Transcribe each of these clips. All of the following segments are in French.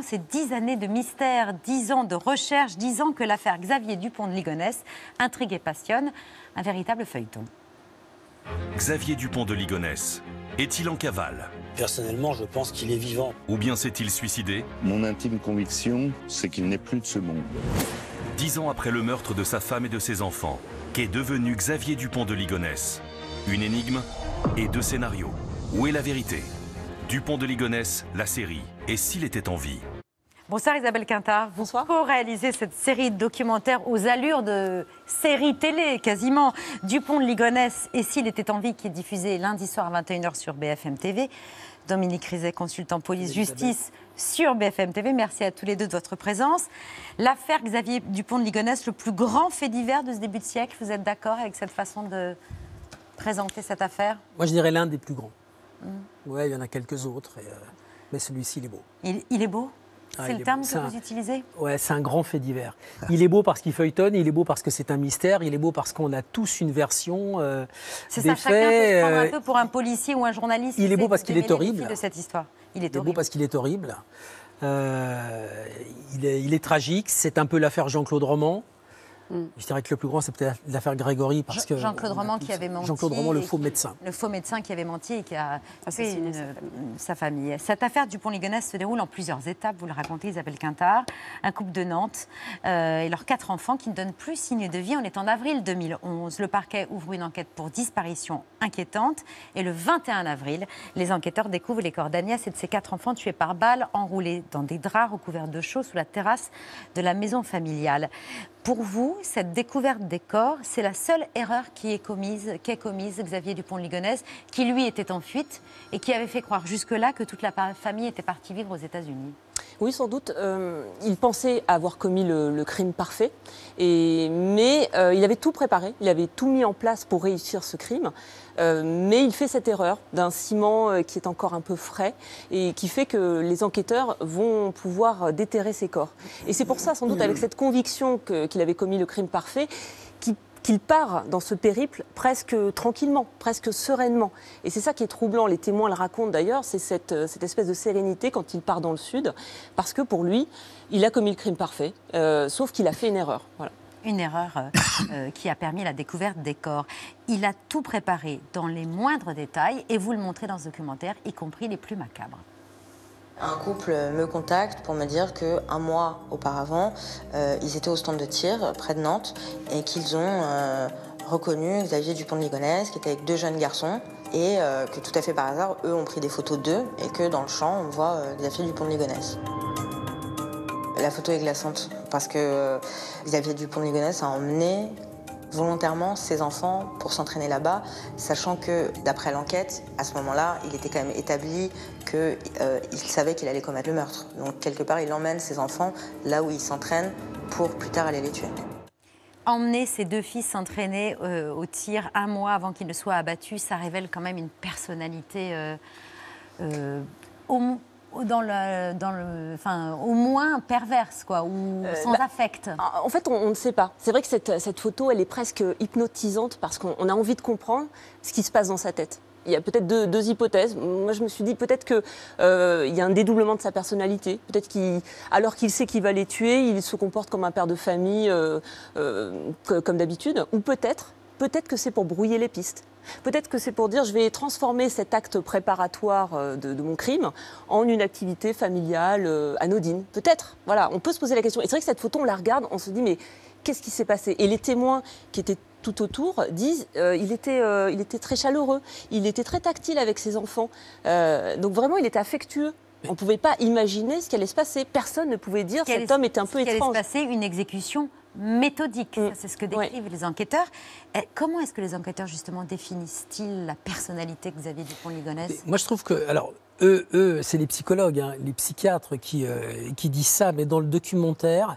Ces dix années de mystère, dix ans de recherche, dix ans que l'affaire Xavier Dupont de Ligonnès intrigue et passionne, un véritable feuilleton. Xavier Dupont de Ligonnès est-il en cavale? Personnellement, je pense qu'il est vivant. Ou bien s'est-il suicidé? Mon intime conviction, c'est qu'il n'est plus de ce monde. Dix ans après le meurtre de sa femme et de ses enfants, qu'est devenu Xavier Dupont de Ligonnès? Une énigme et deux scénarios. Où est la vérité? Dupont de Ligonnès, la série, et s'il était en vie? Bonsoir Isabelle Quintard. Vous co-réalisez cette série de documentaires aux allures de série télé quasiment. Dupont de Ligonnès et s'il était en vie qui est diffusé lundi soir à 21h sur BFM TV. Dominique Rizet, consultant police-justice sur BFM TV. Merci à tous les deux de votre présence. L'affaire Xavier Dupont de Ligonnès, le plus grand fait divers de ce début de siècle. Vous êtes d'accord avec cette façon de présenter cette affaire? Moi, je dirais l'un des plus grands. Oui, il y en a quelques autres, et, euh, mais celui-ci, il est beau. Il, il est beau? Ah, C'est le terme beau. que un- vous utilisez? Ouais, c'est un grand fait divers. Il est beau parce qu'il feuilletonne, il est beau parce que c'est un mystère, il est beau parce qu'on a tous une version euh, C'est ça, chacun peut se prendre euh, un peu pour un policier ou un journaliste. il est beau parce qu'il est horrible. de cette histoire. Il est, Il est beau parce qu'il est horrible. Euh, il, est, il est tragique. C'est un peu l'affaire Jean-Claude Roman. Je dirais que le plus grand, c'est peut-être l'affaire Grégory. parce que Mm. Jean-Claude Roman qui avait menti. Jean-Claude Roman, le faux qui- médecin. Le faux médecin qui avait menti et qui a Assassiné une- sa famille. sa famille. Cette affaire Dupont-Ligonnès se déroule en plusieurs étapes, vous le racontez Isabelle Quintard. Un couple de Nantes euh, et leurs quatre enfants qui ne donnent plus signe de vie. On est en avril 2011. Le parquet ouvre une enquête pour disparition inquiétante. Et le 21 avril, les enquêteurs découvrent les corps d'Agnès et de ses quatre enfants tués par balle, enroulés dans des draps recouverts de chaux sous la terrasse de la maison familiale. Pour vous, cette découverte des corps, c'est la seule erreur qui est commise, qu'est commise Xavier Dupont de Ligonnès, qui lui était en fuite et qui avait fait croire jusque-là que toute la famille était partie vivre aux États-Unis. Oui, sans doute. euh, il pensait avoir commis le, crime parfait, mais euh, il avait tout préparé, il avait tout mis en place pour réussir ce crime. Euh, mais il fait cette erreur d'un ciment euh, qui est encore un peu frais et qui fait que les enquêteurs vont pouvoir déterrer ses corps. Et c'est pour ça, sans doute, avec cette conviction qu'il avait commis le crime parfait, qu'il part dans ce périple presque tranquillement, presque sereinement. Et c'est ça qui est troublant. Les témoins le racontent d'ailleurs, c'est cette, euh, espèce de sérénité quand il part dans le sud, parce que pour lui, il a commis le crime parfait, sauf qu'il a fait une erreur. Voilà. Une erreur euh, euh, qui a permis la découverte des corps. Il a tout préparé dans les moindres détails et vous le montrez dans ce documentaire, y compris les plus macabres. Un couple me contacte pour me dire que un mois auparavant, euh, ils étaient au stand de tir près de Nantes et qu'ils ont reconnu Xavier Dupont de Ligonnès qui était avec deux jeunes garçons et que tout à fait par hasard, eux ont pris des photos d'eux et que dans le champ, on voit Xavier Dupont de Ligonnès. La photo est glaçante parce que euh, Xavier Dupont de Ligonnès a emmené volontairement ses enfants pour s'entraîner là-bas, sachant que d'après l'enquête, à ce moment-là, il était quand même établi qu'il savait qu'il allait commettre le meurtre. Donc quelque part, il emmène ses enfants là où il s'entraîne pour plus tard aller les tuer. Emmener ses deux fils s'entraîner euh, au tir un mois avant qu'ils ne soient abattus, ça révèle quand même une personnalité euh, euh, au, dans le, dans le, enfin, au moins perverse, quoi, ou sans bah, affect. En fait, on, on ne sait pas. C'est vrai que cette, cette photo, elle est presque hypnotisante parce qu'on on a envie de comprendre ce qui se passe dans sa tête. Il y a peut-être deux, deux hypothèses. Moi, je me suis dit peut-être qu'il y a un dédoublement de sa personnalité. Peut-être qu'alors qu'il sait qu'il va les tuer, il se comporte comme un père de famille, euh, euh, que- comme d'habitude. Ou peut-être, peut-être que c'est pour brouiller les pistes. Peut-être que c'est pour dire je vais transformer cet acte préparatoire euh, de, de mon crime en une activité familiale euh, anodine. Peut-être. Voilà, on peut se poser la question. Et c'est vrai que cette photo, on la regarde, on se dit mais qu'est-ce qui s'est passé? Et les témoins qui étaient tout autour disent euh, il, était, euh, il était très chaleureux, il était très tactile avec ses enfants. Donc vraiment, il était affectueux. On ne pouvait pas imaginer ce qui allait se passer. Personne ne pouvait dire cet est- homme était un peu allait étrange. se passer une exécution méthodique. Mm. C'est ce que décrivent les enquêteurs. Et comment est-ce que les enquêteurs, justement, définissent-ils la personnalité de Xavier Dupont-Ligonnès Moi, je trouve que, alors, eux, eux c'est les psychologues, hein, les psychiatres qui, euh, qui disent ça, mais dans le documentaire,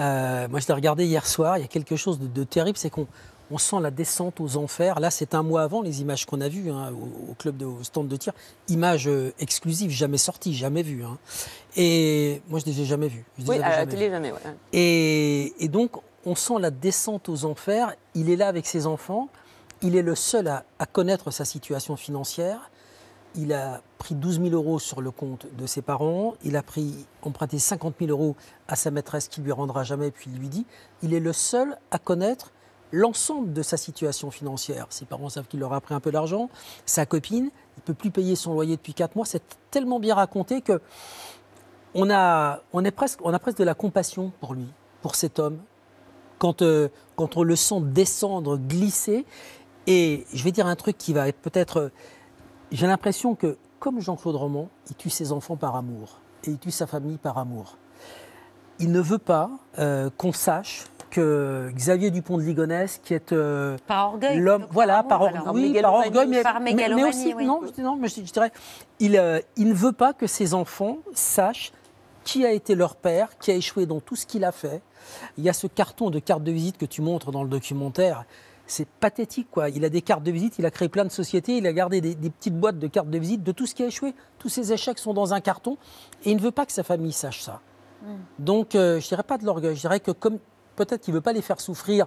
euh, moi, je l'ai regardé hier soir, il y a quelque chose de, de terrible, c'est qu'on on sent la descente aux enfers. Là, c'est un mois avant les images qu'on a vues hein, au, au club de au stand de tir. Images euh, exclusives, jamais sorties, jamais vues. hein. Et moi, je ne les ai jamais vues. Je Oui, à la jamais télé, jamais. ouais. Et, et donc, on sent la descente aux enfers. Il est là avec ses enfants. Il est le seul à, à connaître sa situation financière. il a pris 12 000 euros sur le compte de ses parents, il a pris, emprunté 50 000 euros à sa maîtresse qui lui rendra jamais, puis il lui dit, il est le seul à connaître l'ensemble de sa situation financière. Ses parents savent qu'il leur a pris un peu d'argent, sa copine, il ne peut plus payer son loyer depuis 4 mois, c'est tellement bien raconté que on a, on, est presque, on a presque de la compassion pour lui, pour cet homme, quand, euh, quand on le sent descendre, glisser. Et je vais dire un truc qui va être peut-être j'ai l'impression que, comme Jean-Claude Roman, il tue ses enfants par amour et il tue sa famille par amour. Il ne veut pas euh, qu'on sache que Xavier Dupont de Ligonnès, qui est euh, par orgueil, l'homme, voilà, par, oui, par orgueil, mais, par mais, mais aussi, non, non, mais je, dirais, il, euh, il ne veut pas que ses enfants sachent qui a été leur père, qui a échoué dans tout ce qu'il a fait. Il y a ce carton de carte de visite que tu montres dans le documentaire c'est pathétique. Quoi. Il a des cartes de visite, il a créé plein de sociétés, il a gardé des, petites boîtes de cartes de visite de tout ce qui a échoué. Tous ses échecs sont dans un carton et il ne veut pas que sa famille sache ça. Hmm. Donc, euh, je ne dirais pas de l'orgueil, je dirais que comme peut-être qu'il ne veut pas les faire souffrir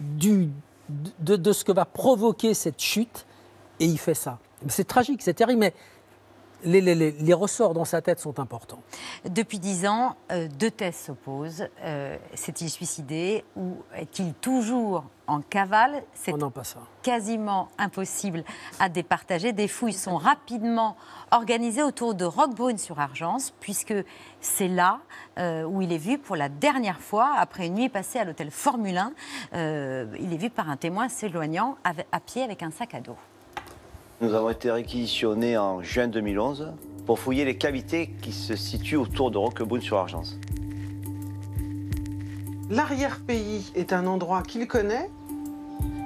de, ce que va provoquer cette chute, et il fait ça. C'est tragique, c'est terrible, mais les, ressorts dans sa tête sont importants. Depuis dix ans, euh, deux thèses s'opposent. Euh, s'est-il suicidé ou est-il toujours en cavale C'est quasiment impossible à départager. Des fouilles sont rapidement organisées autour de Roquebrune sur Argence, puisque c'est là euh, où il est vu pour la dernière fois, après une nuit passée à l'hôtel Formule 1. il est vu par un témoin s'éloignant à pied avec un sac à dos. Nous avons été réquisitionnés en juin 2011 pour fouiller les cavités qui se situent autour de Roquebrune-sur-Argence. L'arrière-pays est un endroit qu'il connaît,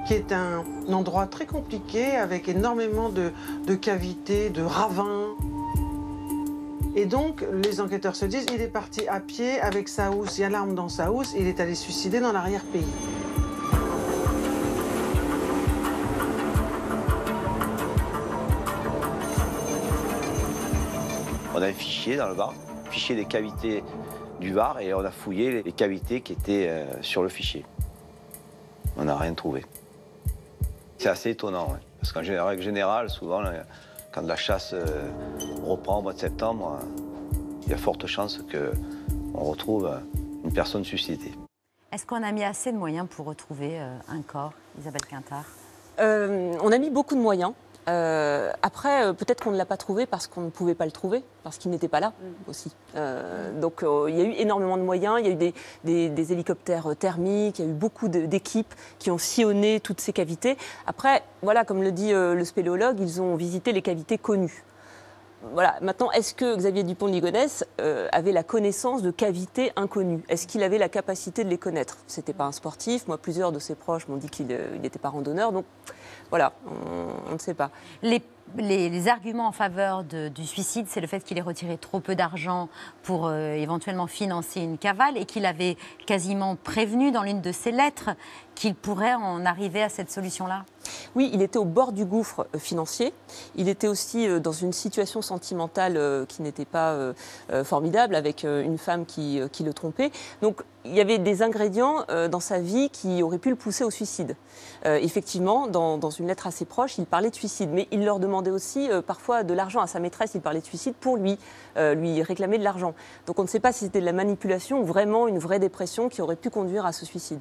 qui est un endroit très compliqué avec énormément de, cavités, de ravins. Et donc, les enquêteurs se disent, il est parti à pied avec sa housse, il y a l'arme dans sa housse, il est allé suicider dans l'arrière-pays. On a un fichier dans le Var, fichier des cavités du Var, et on a fouillé les cavités qui étaient euh, sur le fichier. On n'a rien trouvé. C'est assez étonnant, parce qu'en règle générale, souvent, quand la chasse euh, reprend au mois de septembre, il y a forte chance qu'on retrouve une personne suicidée. Est-ce qu'on a mis assez de moyens pour retrouver euh, un corps, Isabelle Quintard? On a mis beaucoup de moyens. Euh, après, euh, peut-être qu'on ne l'a pas trouvé parce qu'on ne pouvait pas le trouver, parce qu'il n'était pas là mm. aussi. Euh, donc il y a eu énormément de moyens, il y a eu des, hélicoptères thermiques, il y a eu beaucoup d'équipes qui ont sillonné toutes ces cavités. Après, voilà, comme le dit le spéléologue, ils ont visité les cavités connues. Voilà. Maintenant, est-ce que Xavier Dupont de Ligonnès avait la connaissance de cavités inconnues? Est-ce qu'il avait la capacité de les connaître? C'était pas un sportif. Moi, plusieurs de ses proches m'ont dit qu'il n'était pas randonneur. Donc, voilà, on, ne sait pas. Arguments en faveur du suicide, c'est le fait qu'il ait retiré trop peu d'argent pour euh, éventuellement financer une cavale et qu'il avait quasiment prévenu dans l'une de ses lettres qu'il pourrait en arriver à cette solution-là Oui, il était au bord du gouffre euh, financier. Il était aussi euh, dans une situation sentimentale qui n'était pas formidable avec une femme qui, qui le trompait. Donc il y avait des ingrédients dans sa vie qui auraient pu le pousser au suicide. effectivement, dans, dans une lettre à ses proches, il parlait de suicide, mais il leur demandait aussi euh, parfois de l'argent à sa maîtresse, il parlait de suicide pour lui, euh, lui réclamer de l'argent. Donc on ne sait pas si c'était de la manipulation ou vraiment une vraie dépression qui aurait pu conduire à ce suicide.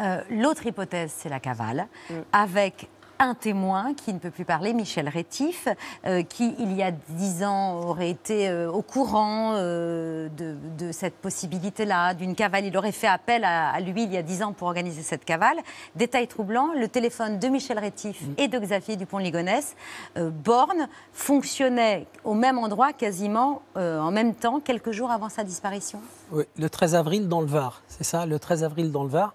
Euh, l'autre hypothèse, c'est la cavale, mm. avec un témoin qui ne peut plus parler, Michel Rétif, euh, qui, il y a dix ans, aurait été euh, au courant euh, de, cette possibilité-là, d'une cavale. Il aurait fait appel à, lui il y a dix ans pour organiser cette cavale. Détail troublant, le téléphone de Michel Rétif mm. et de Xavier Dupont-Ligonnès, Borne, fonctionnait au même endroit quasiment en même temps, quelques jours avant sa disparition. Oui, le 13 avril dans le Var, c'est ça, le 13 avril dans le Var.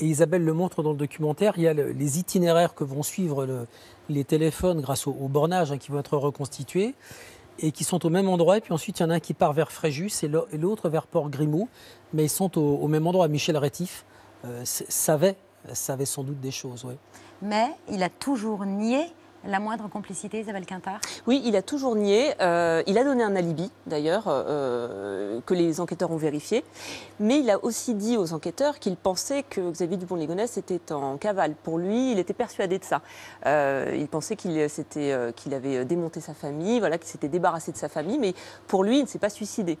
Et Isabelle le montre dans le documentaire, il y a les itinéraires que vont suivre les téléphones grâce au, bornage hein, qui vont être reconstitués et qui sont au même endroit. Et puis ensuite, il y en a un qui part vers Fréjus et l'autre vers Port-Grimaud. Mais ils sont au, même endroit. Michel Rétif euh, savait, savait sans doute des choses. Mais il a toujours nié La moindre complicité, Isabelle Quintard Oui, il a toujours nié. Euh, il a donné un alibi, d'ailleurs, euh, que les enquêteurs ont vérifié. Mais il a aussi dit aux enquêteurs qu'il pensait que Xavier Dupont-Ligonnès était en cavale. Pour lui, il était persuadé de ça. Euh, il pensait qu'il avait démonté sa famille, voilà, qu'il s'était débarrassé de sa famille. Mais pour lui, il ne s'est pas suicidé.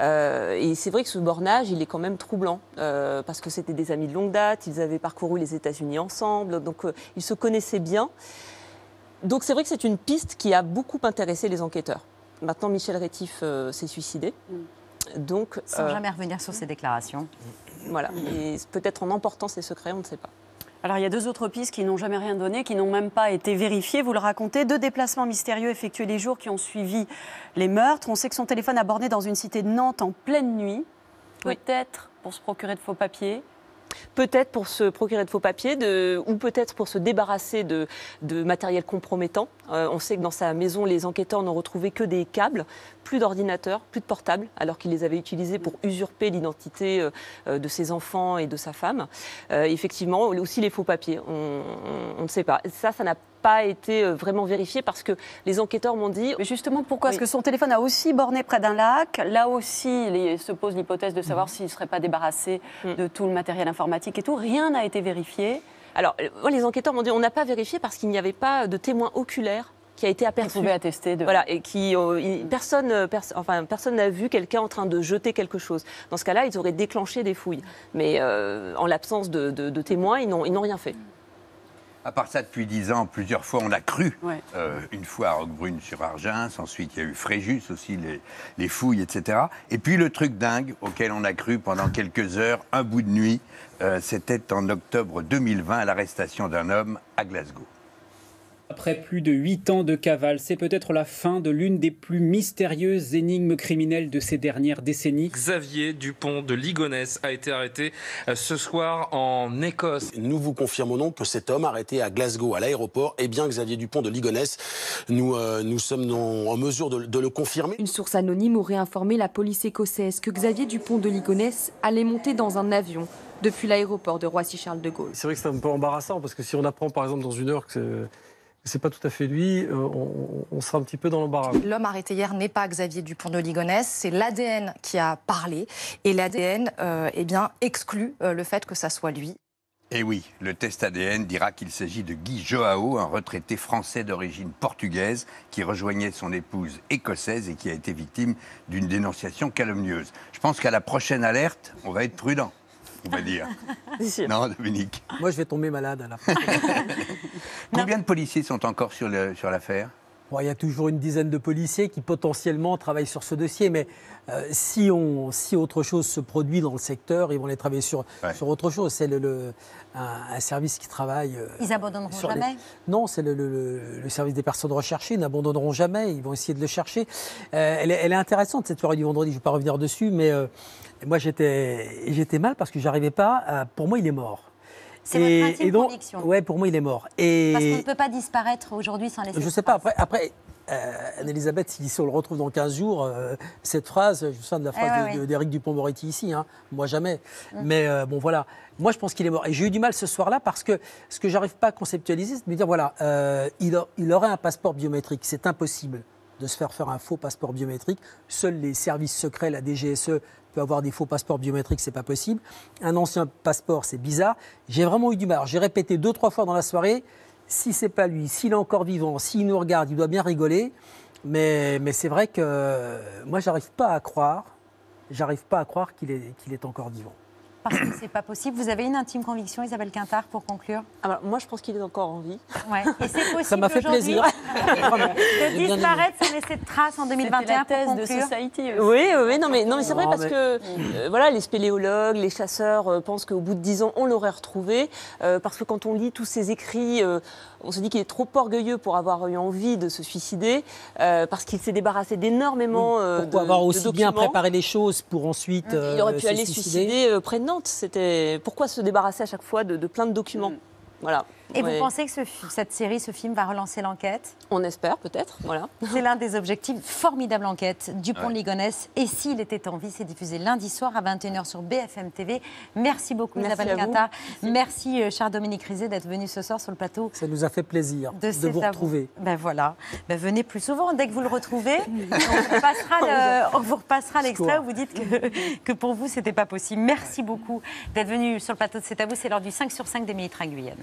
Et c'est vrai que ce bornage, il est quand même troublant, parce que c'était des amis de longue date, ils avaient parcouru les États-Unis ensemble, donc ils se connaissaient bien. Donc c'est vrai que c'est une piste qui a beaucoup intéressé les enquêteurs. Maintenant, Michel Rétif euh, s'est suicidé. Donc, Sans euh, jamais revenir sur ces déclarations. voilà. Et peut-être en emportant ses secrets, on ne sait pas. Alors il y a deux autres pistes qui n'ont jamais rien donné, qui n'ont même pas été vérifiées. Vous le racontez, deux déplacements mystérieux effectués les jours qui ont suivi les meurtres. On sait que son téléphone a borné dans une cité de Nantes en pleine nuit, Oui. peut-être pour se procurer de faux papiers. Peut-être pour se procurer de faux papiers ou peut-être pour se débarrasser de, matériel compromettant. Euh, on sait que dans sa maison, les enquêteurs n'ont retrouvé que des câbles, plus d'ordinateurs, plus de portables, alors qu'ils les avaient utilisés pour usurper l'identité euh, de ses enfants et de sa femme. Euh, effectivement, aussi les faux papiers, on, ne sait pas. Pas été euh, vraiment vérifié parce que les enquêteurs m'ont dit Mais justement, pourquoi? Oui. Parce que son téléphone a aussi borné près d'un lac. Là aussi, il se pose l'hypothèse de savoir s'il ne serait pas débarrassé Mm. de tout le matériel informatique et tout. Rien n'a été vérifié. Alors, euh, les enquêteurs m'ont dit on n'a pas vérifié parce qu'il n'y avait pas de témoin oculaire qui a été aperçu. pouvait attester de. Voilà, et qui, euh, il- personne, pers- enfin, personne n'a vu quelqu'un en train de jeter quelque chose. Dans ce cas-là, ils auraient déclenché des fouilles. Mais euh, en l'absence de, de- de témoins, ils n'ont ils n'ont rien fait. À part ça, depuis dix ans, plusieurs fois, on a cru. Ouais. Euh, une fois à Roquebrune sur Argens, ensuite il y a eu Fréjus aussi, les, les fouilles, etc. Et puis le truc dingue auquel on a cru pendant quelques heures, un bout de nuit, euh, c'était en octobre 2020 à l'arrestation d'un homme à Glasgow. Après plus de huit ans de cavale, c'est peut-être la fin de l'une des plus mystérieuses énigmes criminelles de ces dernières décennies. Xavier Dupont de Ligonnès a été arrêté euh, ce soir en Écosse. Nous vous confirmons donc que cet homme arrêté à Glasgow à l'aéroport est bien Xavier Dupont de Ligonnès. Nous, euh, nous sommes non- en mesure de, de le confirmer. Une source anonyme aurait informé la police écossaise que Xavier Dupont de Ligonnès allait monter dans un avion depuis l'aéroport de Roissy-Charles de Gaulle. C'est vrai que c'est un peu embarrassant parce que si on apprend par exemple dans une heure que c'est- pas tout à fait lui, euh, on, on sera un petit peu dans l'embarras. L'homme arrêté hier n'est pas Xavier Dupont de Ligonnès, c'est l'ADN qui a parlé et l'ADN euh, eh bien exclut euh, le fait que ça soit lui. Et oui, le test ADN dira qu'il s'agit de Guy Joao, un retraité français d'origine portugaise qui rejoignait son épouse écossaise et qui a été victime d'une dénonciation calomnieuse. Je pense qu'à la prochaine alerte, on va être prudent, on va dire. non, Dominique? Moi, je vais tomber malade à la fin. Combien de policiers sont encore sur l'affaire? Bon, il y a toujours une dizaine de policiers qui potentiellement travaillent sur ce dossier, mais euh, si, on, si autre chose se produit dans le secteur, ils vont aller travailler sur, sur autre chose. C'est le, le- un, un service qui travaille. euh, Ils abandonneront sur les- jamais? Non, c'est le, le- le- le service des personnes recherchées, ils n'abandonneront jamais, ils vont essayer de le chercher. Euh, elle, est, elle est intéressante cette soirée du vendredi, je ne vais pas revenir dessus, mais euh, moi j'étais j'étais mal parce que j'arrivais pas. à- pour moi, il est mort. C'est votre intime donc, conviction. Ouais, pour moi, il est mort. Et Parce qu'on ne peut pas disparaître aujourd'hui sans laisser. je sais pas, après, après euh, Anne-Elisabeth, si, si on le retrouve dans 15 jours, euh, cette phrase, je me souviens de la Eh phrase ouais, ouais. d'Éric Dupont-Moretti ici, hein, moi jamais. Mm. Mais euh, bon, voilà. Moi, je pense qu'il est mort. Et j'ai eu du mal ce soir-là parce que ce que j'arrive pas à conceptualiser, c'est de me dire voilà, il, a- il aurait un passeport biométrique. C'est impossible de se faire faire un faux passeport biométrique. Seuls les services secrets, la DGSE, peut avoir des faux passeports biométriques, c'est pas possible. Un ancien passeport, c'est bizarre. J'ai vraiment eu du mal. J'ai répété deux, trois fois dans la soirée. Si c'est pas lui, s'il est encore vivant, s'il nous regarde, il doit bien rigoler. Mais, mais c'est vrai que euh, moi, j'arrive pas à croire, j'arrive pas à croire qu'il est, qu'il est encore vivant. Parce que c'est pas possible. Vous avez une intime conviction, Isabelle Quintard, pour conclure? Alors, moi, je pense qu'il est encore en vie. Ouais. Et c'est possible Ça m'a fait plaisir. de disparaître sans laisser de traces en 2021 C'était la thèse pour de conclure. Society aussi. Oui, oui, oui, non, mais, non, mais c'est vrai parce mais- que euh, voilà, les spéléologues, les chasseurs euh, pensent qu'au bout de 10 ans, on l'aurait retrouvé. euh, parce que quand on lit tous ces écrits, euh, on se dit qu'il est trop orgueilleux pour avoir eu envie de se suicider, euh, parce qu'il s'est débarrassé d'énormément euh, Pourquoi de, avoir de aussi bien préparé les choses pour ensuite. Il aurait pu se aller se suicider euh, près de Nantes. C'était pourquoi se débarrasser à chaque fois de, de plein de documents. Voilà. Et Ouais. vous pensez que ce cette série, ce film va relancer l'enquête? On espère peut-être, voilà. C'est l'un des objectifs. Formidable enquête du pont Ouais. Et s'il était en vie, c'est diffusé lundi soir à 21h sur BFM TV. Merci beaucoup Merci Isabelle. Quintard. Merci, euh, cher Dominique Rizet d'être venu ce soir sur le plateau Ça nous a fait plaisir de, vous retrouver. Ben voilà. Ben venez plus souvent. Dès que vous le retrouvez, on vous repassera l'extrait où vous dites que, que pour vous, c'était pas possible. Merci beaucoup d'être venu sur le plateau de C'est à vous. C'est l'heure du 5 sur 5 d'Émilie Train-Guyenne.